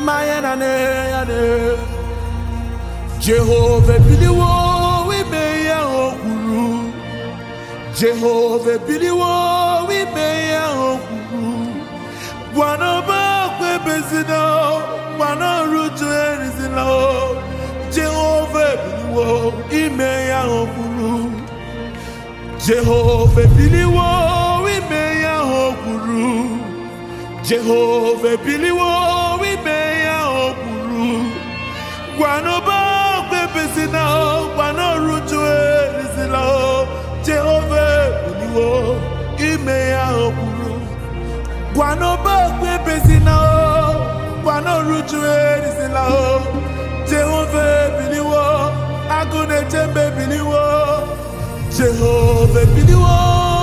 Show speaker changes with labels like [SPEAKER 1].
[SPEAKER 1] maya na ne ya ne Jehova biliwo ime ya okwuru Jehova biliwo ime ya okwuru Gwanọba kwebezina gwana ruju erizina. Jehova biliwo ime ya okwuru Jehova biliwo ime ya okwuru Jehova biliwo Gwanọba kwebezina gwana ruju erizina Jehova biliwo